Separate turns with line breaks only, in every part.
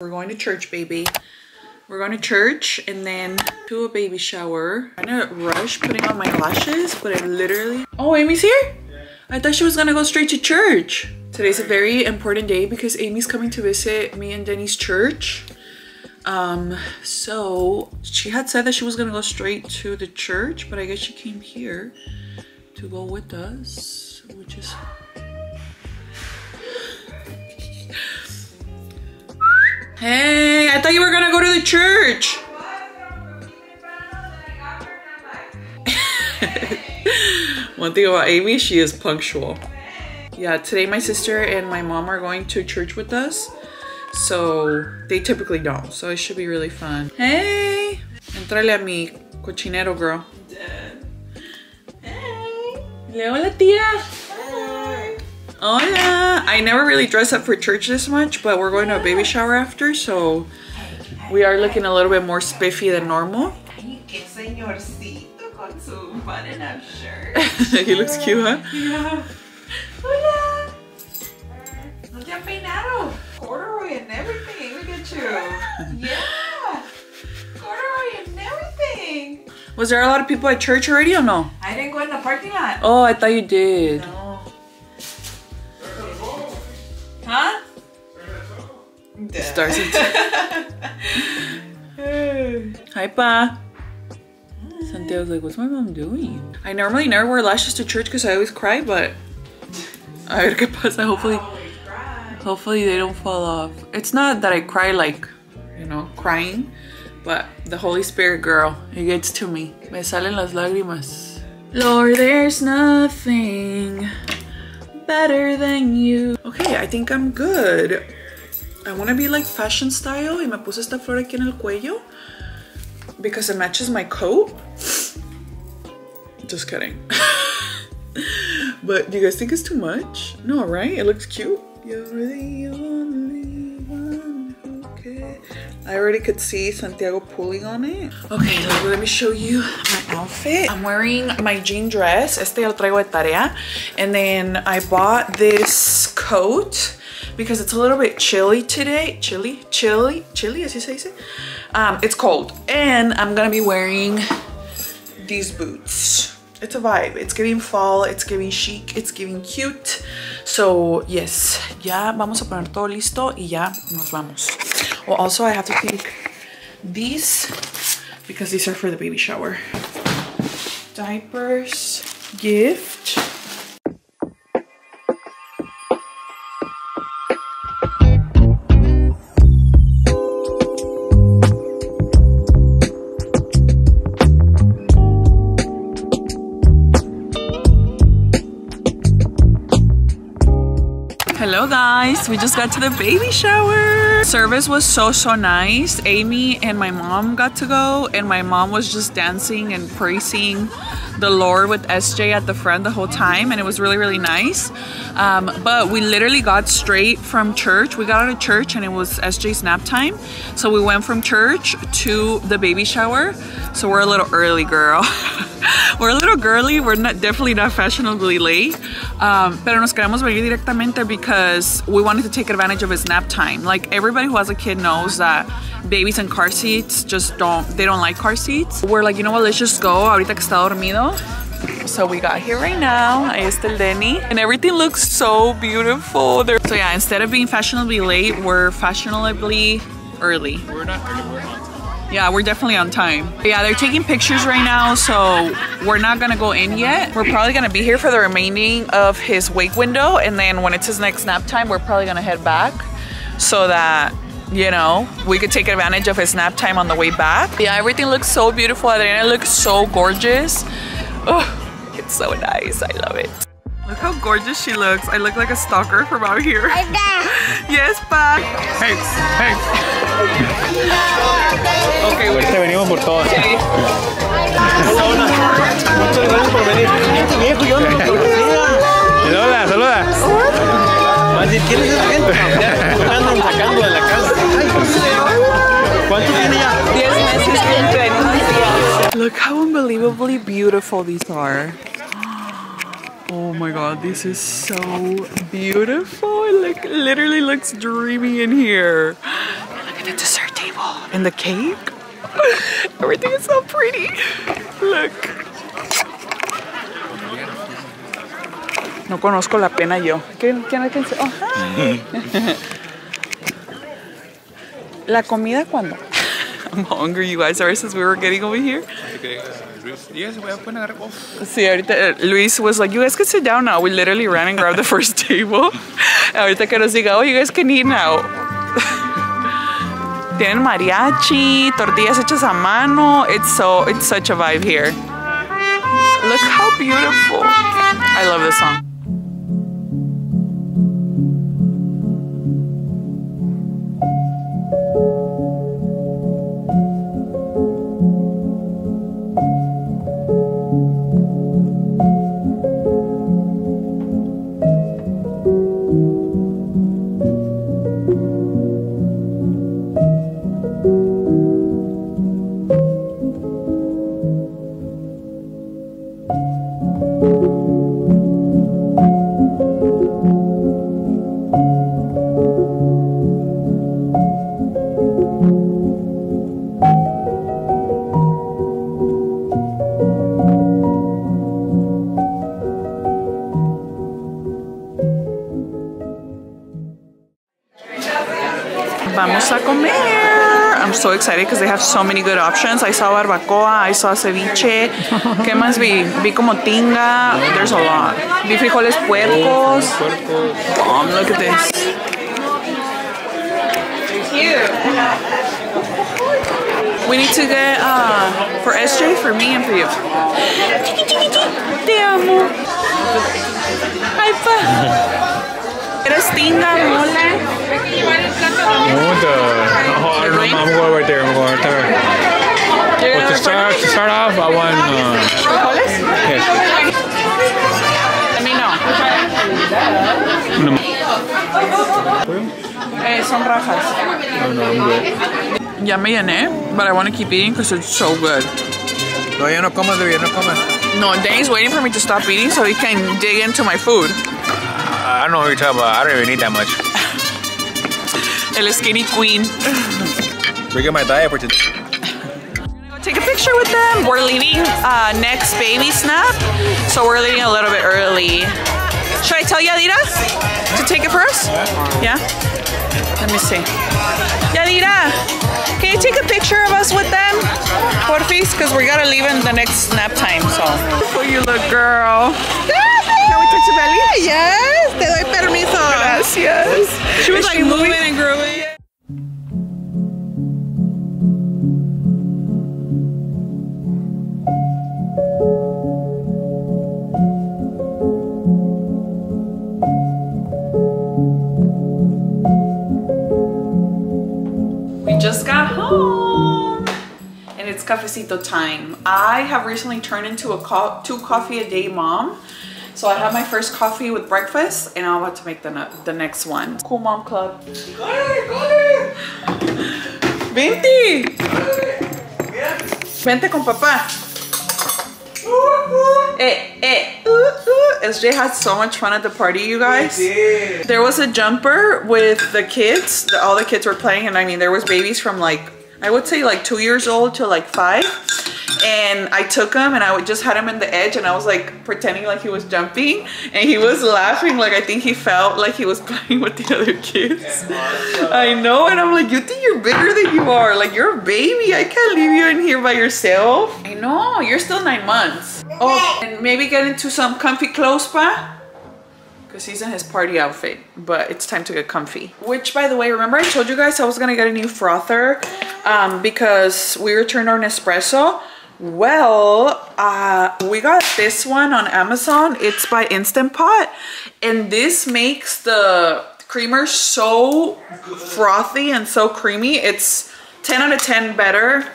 We're going to church, baby. We're going to church and then to a baby shower. I'm gonna rush putting on my lashes, but I literally... Oh, Amy's here? I thought she was gonna go straight to church. Today's a very important day because Amy's coming to visit me and Denny's church. Um, so she had said that she was gonna go straight to the church, but I guess she came here to go with us, which is Hey, I thought you were gonna go to the church. One thing about Amy, she is punctual. Yeah, today my sister and my mom are going to church with us. So they typically don't. So it should be really fun. Hey, entrale a mi cochinero girl. Hey, hola tía. Oh yeah. I never really dress up for church this much, but we're going to a baby shower after, so we are looking a little bit more spiffy than normal. he looks cute, huh?
Yeah. Hola. No te peinado. Corduroy and everything. Look at you. Yeah. Corduroy and everything.
Was there a lot of people at church already or no?
I didn't go in the parking lot.
Oh, I thought you did.
No.
Stars Hi, Pa. Santiago's like, what's my mom doing? I normally never wear lashes to church because I always cry, but I qué pasa. Hopefully, hopefully they don't fall off. It's not that I cry like, you know, crying, but the Holy Spirit girl, it gets to me. Me salen las lágrimas. Lord, there's nothing better than you. Okay, I think I'm good. I want to be like fashion style y me puse esta flor aquí en el cuello because it matches my coat. Just kidding. but do you guys think it's too much? No, right? It looks cute. Cares. I already could see Santiago pulling on it. Okay, let me show you my outfit. I'm wearing my jean dress. Este lo traigo de tarea. And then I bought this coat because it's a little bit chilly today. Chilly? Chilly? Chilly, as you say it? Um, it's cold. And I'm gonna be wearing these boots. It's a vibe. It's giving fall, it's giving chic, it's giving cute. So, yes, ya vamos a poner todo listo y ya nos vamos. Well, also I have to take these because these are for the baby shower. Diapers, gift, Hello guys, we just got to the baby shower. Service was so, so nice. Amy and my mom got to go and my mom was just dancing and praising the Lord with SJ at the front the whole time and it was really, really nice. Um, but we literally got straight from church. We got out of church and it was SJ's nap time. So we went from church to the baby shower. So we're a little early, girl. we're a little girly. We're not definitely not fashionably late. Um, pero nos queremos venir directamente because we wanted to take advantage of his nap time. Like everybody who has a kid knows that babies in car seats just don't, they don't like car seats. We're like, you know what, let's just go ahorita que está dormido. So we got here right now. Ahí está el Denny. And everything looks so beautiful. So yeah, instead of being fashionably late, we're fashionably early.
We're not early, we're on.
Yeah, we're definitely on time. Yeah, they're taking pictures right now, so we're not gonna go in yet. We're probably gonna be here for the remaining of his wake window, and then when it's his next nap time, we're probably gonna head back so that you know, we could take advantage of his nap time on the way back. Yeah, everything looks so beautiful. Adriana looks so gorgeous. Oh, it's so nice. I love it. Look how gorgeous she looks. I look like a stalker from out here. yes, pa.
Hey, hey.
Okay, wait.
Te venimos por todas.
Muchas gracias por venir. Este viejo yo no lo conocía.
Saluda, saluda.
Va a decir, ¿quién es esa gente? Ya andan sacando de la casa. ¿Cuánto tiene ya?
10 meses. Look how unbelievably beautiful these are. Oh my god, this is so beautiful. It like literally looks dreamy in here. Look at the dessert table and the cake. Everything is so pretty. Look. No conozco la pena yo. ¿Quién, quién I can say? Oh, hi. La comida cuando? I'm hungry, you guys. Ever since we were getting over here. Sí, ahorita eh, Luis was like, you guys can sit down now. We literally ran and grabbed the first table. ahorita que nos diga, oh, you guys can eat now. Tienen mariachi, tortillas hechas a mano. It's so, it's such a vibe here. Look how beautiful. I love this song. So excited because they have so many good options. I saw barbacoa, I saw ceviche. ¿Qué más vi? Vi como tinga. There's a lot. Vi frijoles puercos. Mom, look at this. Cute. We need to get uh, for SJ, for me, and for you. Te amo. High five. Tinga, mole?
I the. Oh, I don't know. I'm going right there. I'm going right there. But to start, to start off, I want. Uh,
¿Frijoles?
yes.
Let me know.
No,
Eh, son rajas.
no, I'm good.
Ya me llené, but I want to keep eating because it's so good.
Todavía no comas, bebé, no comas.
No, Danny's waiting for me to stop eating so he can dig into my food.
I don't know what you're talking about. I don't even eat that much.
El skinny queen.
Breaking my diet for today.
Go take a picture with them. We're leaving uh, next baby snap, so we're leaving a little bit early. Should I tell Yadira to take it for us? Yeah? Let me see. Yadira, can you take a picture of us with them? Porfis, because we gotta leave in the next nap time, so. Oh, you look, girl.
and
it's cafecito time. I have recently turned into a co two coffee a day mom. So I have my first coffee with breakfast and I'm about to make the, the next one. Cool mom club. Vente. Vente con papá. Eh, eh, ooh, ooh. SJ had so much fun at the party, you guys. There was a jumper with the kids. All the kids were playing, and I mean, there was babies from like, I would say like two years old to like five. And I took him and I would just had him in the edge and I was like pretending like he was jumping and he was laughing like I think he felt like he was playing with the other kids. I know and I'm like, you think you're bigger than you are. Like you're a baby. I can't leave you in here by yourself. I know, you're still nine months. Oh, and maybe get into some comfy clothes, pa? Because he's in his party outfit, but it's time to get comfy. Which, by the way, remember I told you guys I was gonna get a new frother um, because we returned our Nespresso. Well, uh, we got this one on Amazon. It's by Instant Pot, and this makes the creamer so frothy and so creamy. It's 10 out of 10 better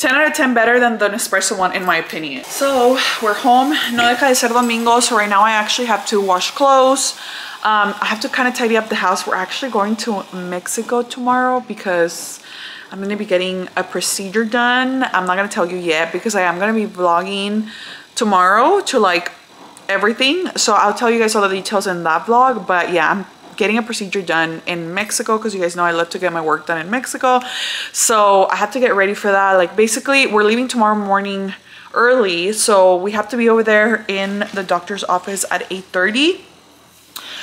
10 out of 10 better than the Nespresso one in my opinion. So we're home, no deja de ser domingo, so right now I actually have to wash clothes. Um, I have to kind of tidy up the house. We're actually going to Mexico tomorrow because I'm gonna be getting a procedure done. I'm not gonna tell you yet because I am gonna be vlogging tomorrow to like everything. So I'll tell you guys all the details in that vlog, but yeah, I'm getting a procedure done in Mexico because you guys know I love to get my work done in Mexico. So I have to get ready for that. Like basically we're leaving tomorrow morning early. So we have to be over there in the doctor's office at 8.30.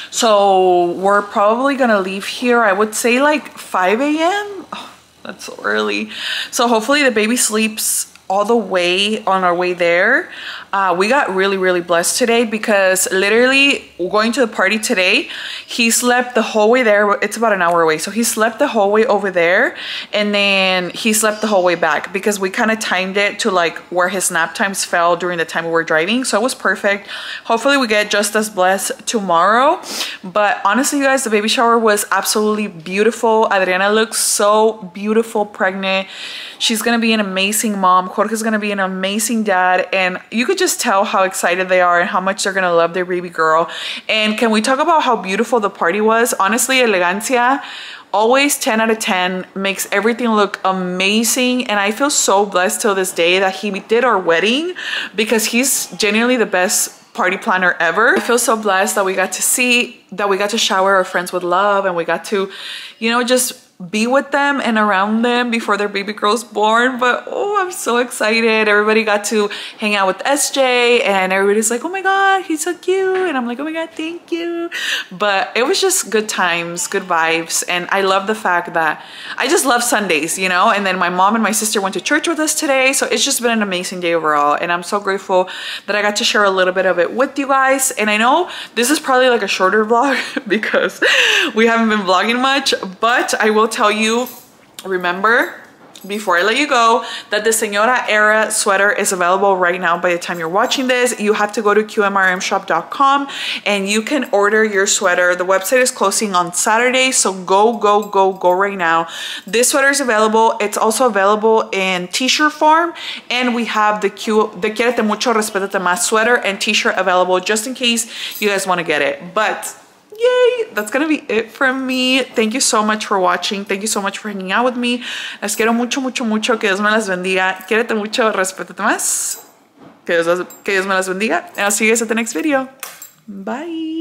So we're probably gonna leave here, I would say like 5 a.m. Oh, that's so early. So hopefully the baby sleeps all the way on our way there. Uh, we got really, really blessed today because literally going to the party today, he slept the whole way there. It's about an hour away. So he slept the whole way over there and then he slept the whole way back because we kind of timed it to like where his nap times fell during the time we were driving. So it was perfect. Hopefully we get just as blessed tomorrow. But honestly, you guys, the baby shower was absolutely beautiful. Adriana looks so beautiful, pregnant. She's gonna be an amazing mom. Jorge's gonna be an amazing dad. And you could just tell how excited they are and how much they're gonna love their baby girl. And can we talk about how beautiful the party was? Honestly, Elegancia, always 10 out of 10 makes everything look amazing and i feel so blessed till this day that he did our wedding because he's genuinely the best party planner ever i feel so blessed that we got to see that we got to shower our friends with love and we got to you know just be with them and around them before their baby girl's born. But oh, I'm so excited. Everybody got to hang out with SJ and everybody's like, oh my God, he's so cute. And I'm like, oh my God, thank you. But it was just good times, good vibes. And I love the fact that I just love Sundays, you know? And then my mom and my sister went to church with us today. So it's just been an amazing day overall. And I'm so grateful that I got to share a little bit of it with you guys. And I know this is probably like a shorter vlog because we haven't been vlogging much, but I will tell you, remember, before I let you go, that the Senora Era sweater is available right now by the time you're watching this. You have to go to qmrmshop.com and you can order your sweater. The website is closing on Saturday, so go, go, go, go right now. This sweater is available. It's also available in t-shirt form and we have the Q, the Quierete Mucho, Respetate Más sweater and t-shirt available just in case you guys want to get it. But yay that's gonna be it from me. Thank you so much for watching. Thank you so much for hanging out with me. Les quiero mucho mucho mucho. Que Dios me las bendiga. Quiérete mucho. Respétate más. Que Dios, que Dios me las bendiga. And I'll see you guys at the next video. Bye